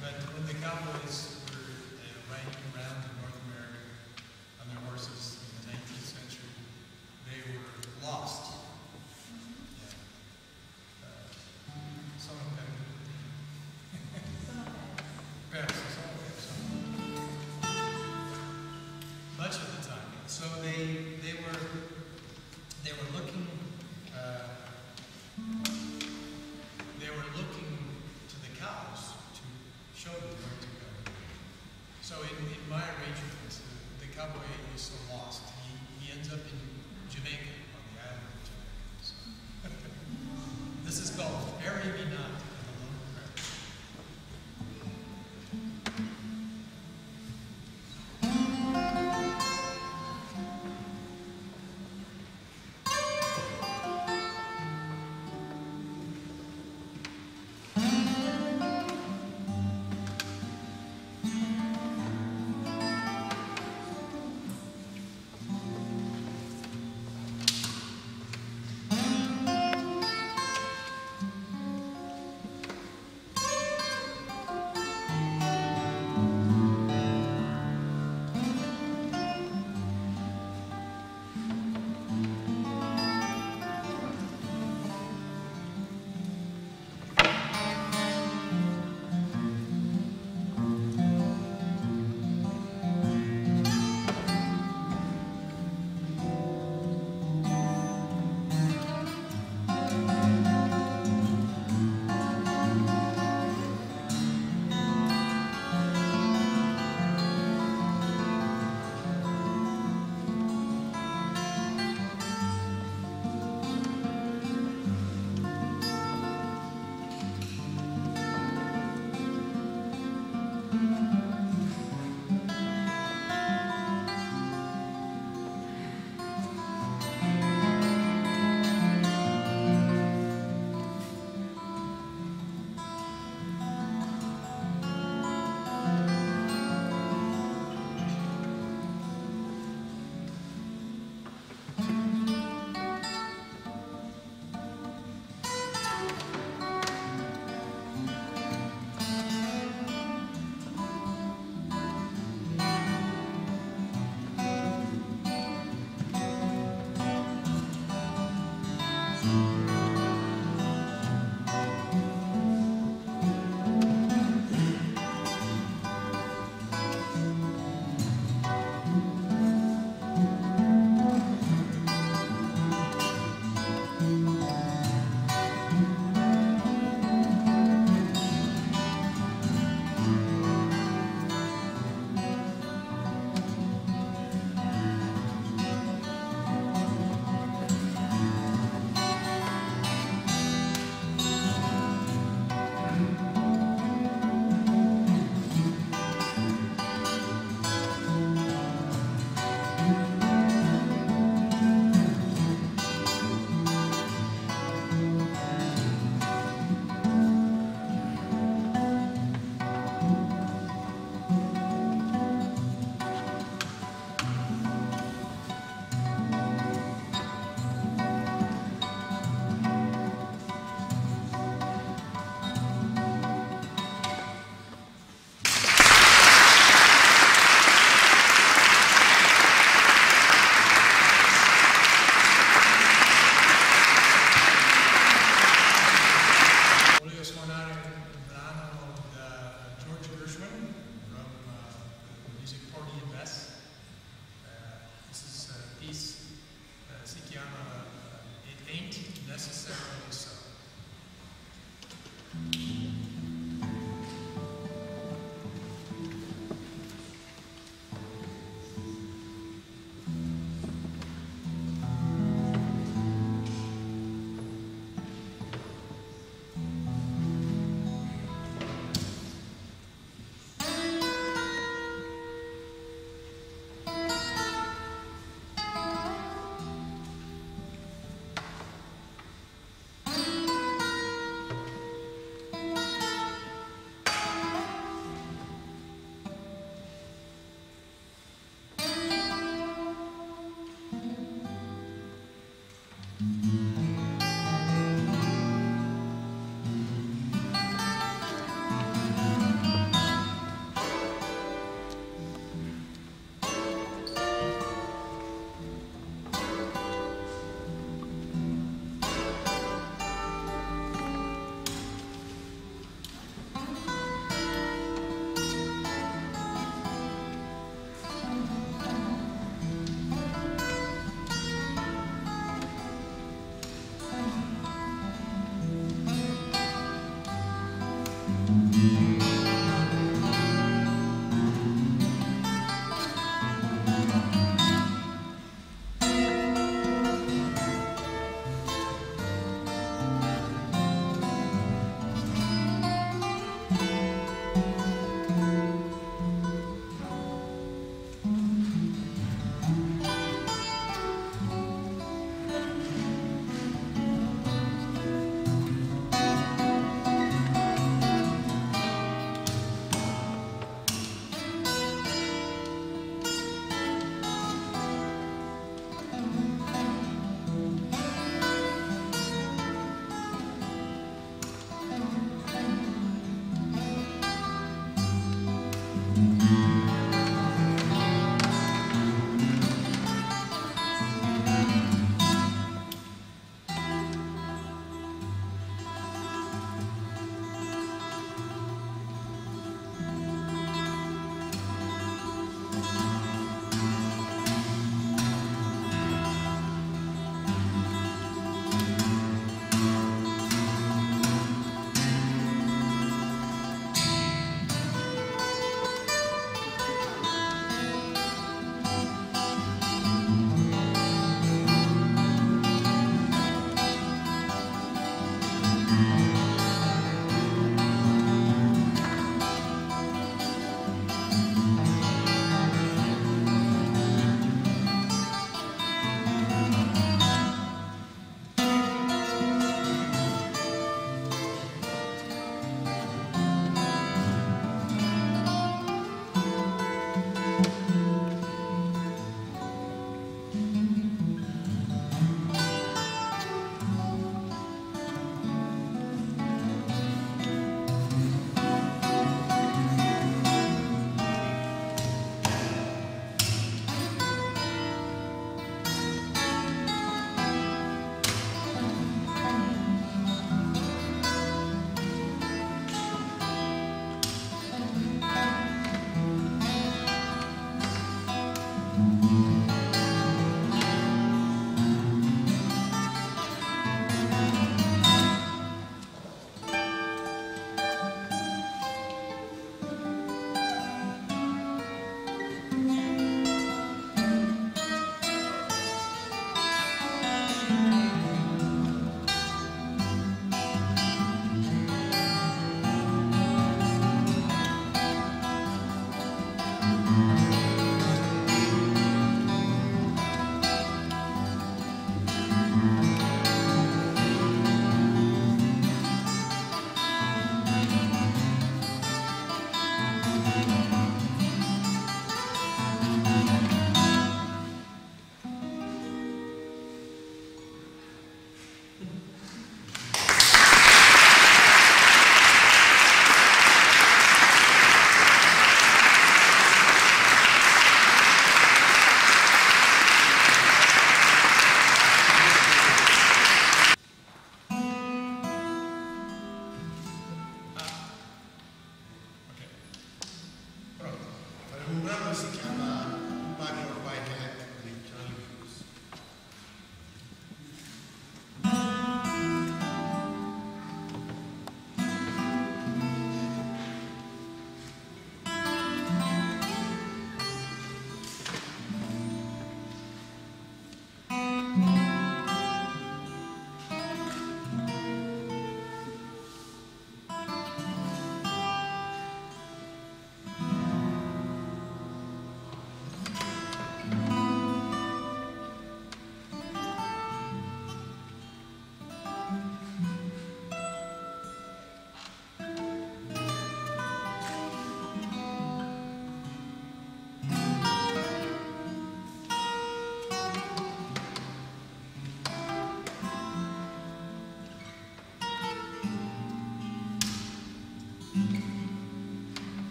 but when the Cowboys were uh, riding around in North America on their horses in the 19th century, they were lost.